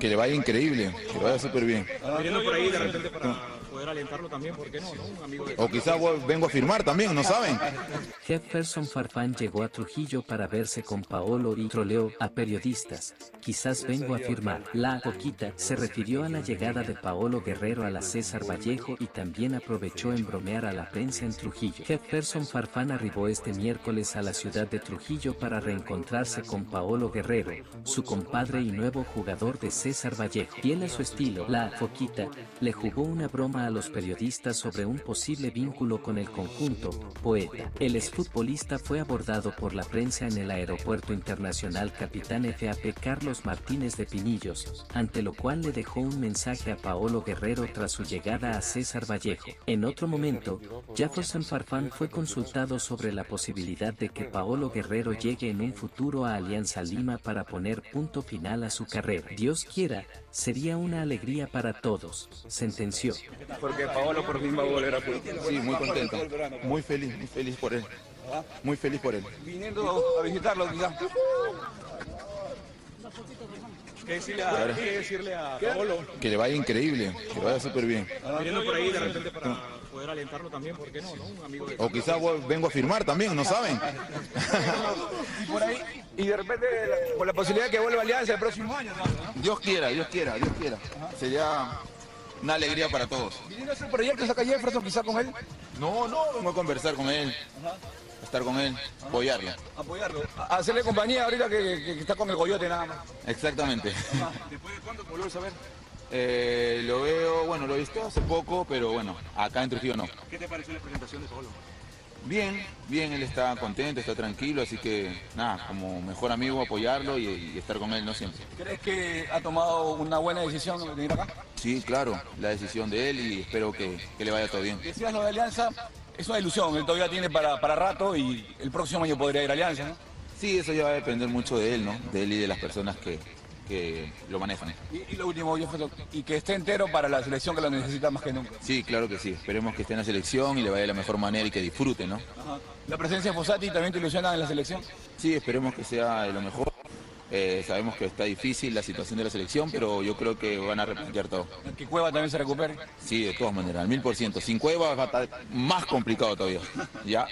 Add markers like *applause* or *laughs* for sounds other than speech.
Que le vaya increíble, que le vaya súper bien. Viniendo por ahí de repente para poder alentarlo también, ¿por qué no? no? Un amigo de... O quizás vengo a firmar también, no saben. Jefferson Farfán llegó a Trujillo para verse con Paolo y troleó a periodistas. Quizás vengo a firmar. La Boquita se refirió a la llegada de Paolo Guerrero a la César Vallejo y también aprovechó en bromear a la prensa en Trujillo. Jefferson Farfán arribó este miércoles a la ciudad de Trujillo para reencontrarse con Paolo Guerrero, su compadre y nuevo jugador de César Vallejo. A su estilo, la Boquita le jugó una broma a los periodistas sobre un posible vínculo con el conjunto poeta. El exfutbolista fue abordado por la prensa en el aeropuerto internacional Capitán FAP Carlos Martínez de Pinillos, ante lo cual le dejó un mensaje a Paolo Guerrero tras su llegada a César Vallejo. En otro momento, Jefferson Farfán fue consultado sobre la posibilidad de que Paolo Guerrero llegue en un futuro a Alianza Lima para poner punto final a su carrera. Dios quiera, sería una alegría para todos, sentenció. Porque Paolo por fin va a volver a. Sí, muy contento. Muy feliz, muy feliz por él. Muy feliz por él. Viniendo a visitarlo, quizás. ¿Qué decirle a, qué decirle a Paolo? Que le vaya increíble, que le vaya súper bien. Viniendo por ahí de repente para poder alentarlo también, ¿por qué no? no? Un amigo de... O quizás vengo a firmar también, no saben. Y *laughs* por ahí, y de repente con la posibilidad de que vuelva a Alianza el próximo año, ¿no? Dios quiera, Dios quiera, Dios quiera. Sería una alegría para todos. Viniendo a hacer proyectos acá Jefferson, quizás con él, No, no, vengo a conversar con él, a estar con él, apoyarlo. apoyarlo. Hacerle compañía ahorita que, que- que está con el Coyote nada más. Exactamente. *laughs* ¿Después de cuándo volvés a ver? Eh, lo veo, bueno, lo he visto hace poco, pero bueno, acá en Trujillo no. ¿Qué te pareció la presentación de Paolo? Bien, bien, él está contento, está tranquilo, así que nada, como mejor amigo apoyarlo y, y estar con él, ¿no? Siempre. ¿Crees que ha tomado una buena decisión de venir acá? Sí, claro, la decisión de él y espero que, que le vaya todo bien. Decías lo de Alianza, es una ilusión, él todavía tiene para, para rato y el próximo año podría ir a Alianza, ¿no? Sí, eso ya va a depender mucho de él, ¿no? De él y de las personas que, que lo manejan. Y, y lo último, y que esté entero para la selección que lo necesita más que nunca. Sí, claro que sí. Esperemos que esté en la selección y le vaya de la mejor manera y que disfrute, ¿no? La presencia de Fossati también te ilusiona en la selección. Sí, esperemos que sea de lo mejor. Eh, sabemos que está difícil la situación de la selección, pero yo creo que van a replantear todo. Que Cueva también se recupere. Sí, de todas maneras, al mil por ciento. Sin Cueva va a estar más complicado todavía. ¿Ya?